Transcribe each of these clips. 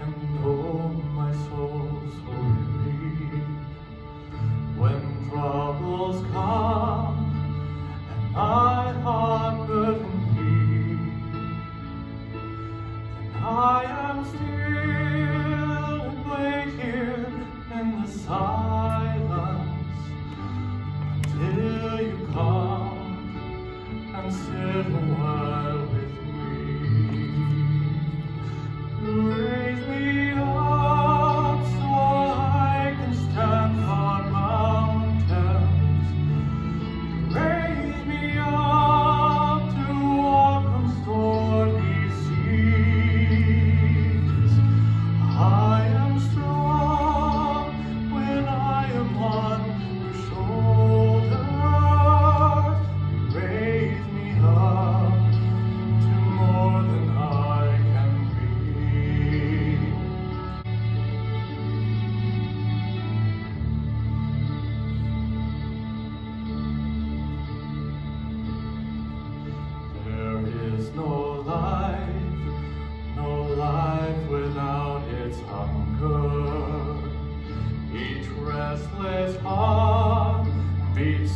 and all my soul so weary when troubles come and my heart burden be then I am still and wait here in the silence until you come and sit awhile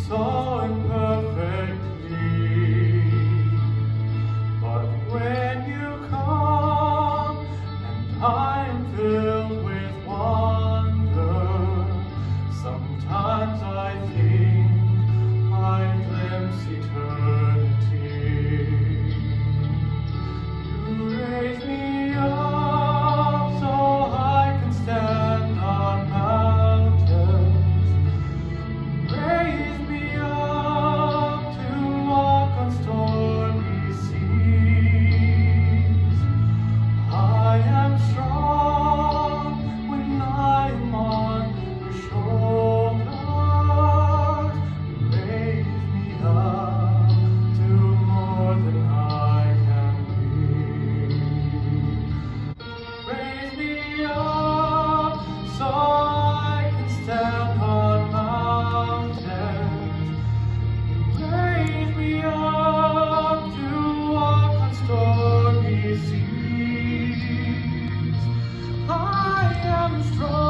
song. I'm strong.